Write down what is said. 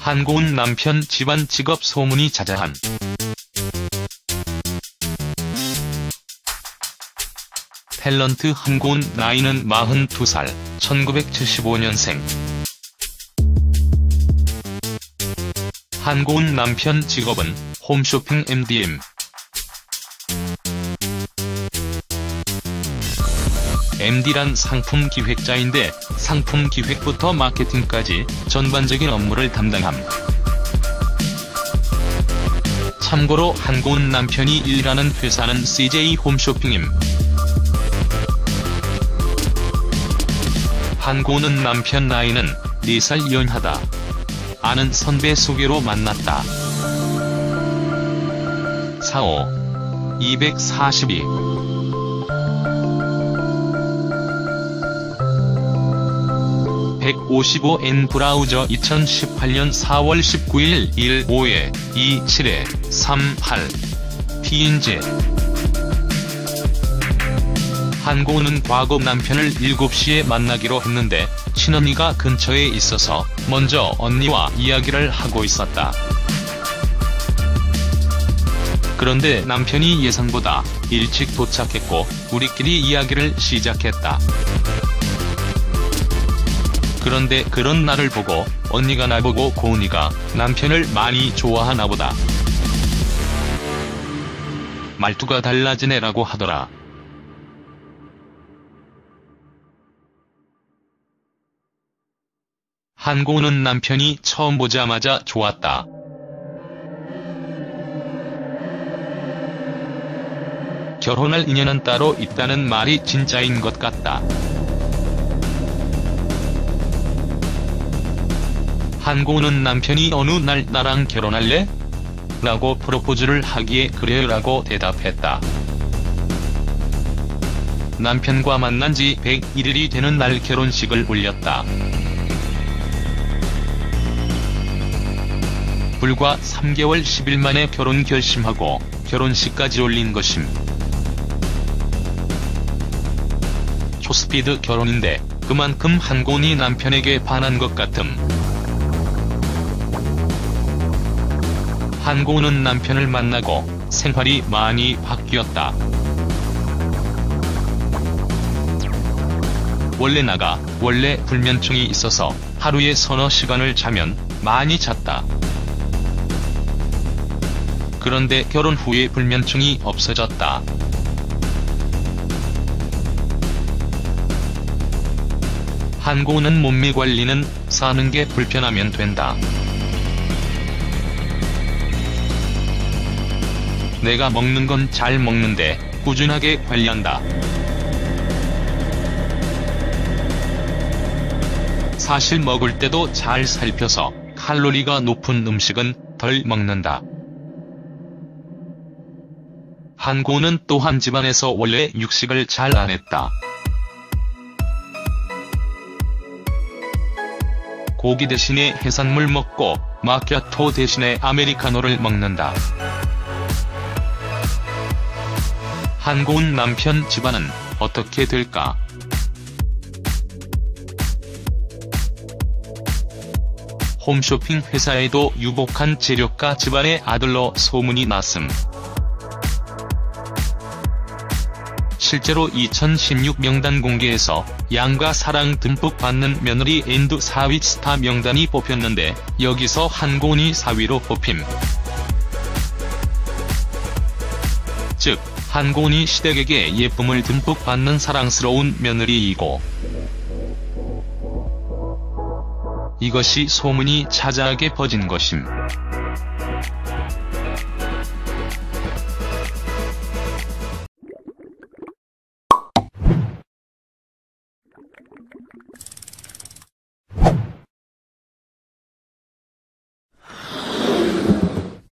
한고은 남편 집안 직업 소문이 자자한 탤런트 한고은 나이는 42살, 1975년생. 한고은 남편 직업은 홈쇼핑 MDM. MD란 상품 기획자인데 상품 기획부터 마케팅까지 전반적인 업무를 담당함. 참고로 한고은 남편이 일하는 회사는 CJ 홈쇼핑임. 한고은 남편 나이는 4살 연하다. 아는 선배 소개로 만났다. 45. 242. (155N) 브라우저 2018년 4월 19일 1 5에 2 7에 3 8 TNG 한고은은 과거 남편을 7시에 만나기로 했는데 친언니가 근처에 있어서 먼저 언니와 이야기를 하고 있었다. 그런데 남편이 예상보다 일찍 도착했고 우리끼리 이야기를 시작했다. 그런데 그런 나를 보고 언니가 나보고 고은이가 남편을 많이 좋아하나 보다. 말투가 달라지네라고 하더라. 한고은은 남편이 처음 보자마자 좋았다. 결혼할 인연은 따로 있다는 말이 진짜인 것 같다. 한고은은 남편이 어느 날 나랑 결혼할래? 라고 프로포즈를 하기에 그래요 라고 대답했다. 남편과 만난 지 101일이 되는 날 결혼식을 올렸다. 불과 3개월 10일 만에 결혼 결심하고 결혼식까지 올린 것임. 초스피드 결혼인데 그만큼 한고은이 남편에게 반한 것 같음. 한고은은 남편을 만나고 생활이 많이 바뀌었다. 원래 나가 원래 불면증이 있어서 하루에 서너 시간을 자면 많이 잤다. 그런데 결혼 후에 불면증이 없어졌다. 한고은은 몸매 관리는 사는 게 불편하면 된다. 내가 먹는 건 잘 먹는데 꾸준하게 관리한다. 사실 먹을 때도 잘 살펴서 칼로리가 높은 음식은 덜 먹는다. 한고는 또한 집안에서 원래 육식을 잘 안했다. 고기 대신에 해산물 먹고 마키아토 대신에 아메리카노를 먹는다. 한고은 남편 집안은 어떻게 될까? 홈쇼핑 회사에도 유복한 재력가 집안의 아들로 소문이 났음. 실제로 2016 명단 공개에서 양가 사랑 듬뿍 받는 며느리 and 사위 스타 명단이 뽑혔는데 여기서 한고은이 4위로 뽑힘. 즉 한고은이 시댁에게 예쁨을 듬뿍 받는 사랑스러운 며느리이고 이것이 소문이 자자하게 퍼진 것임.